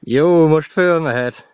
Jó, most fölmehet.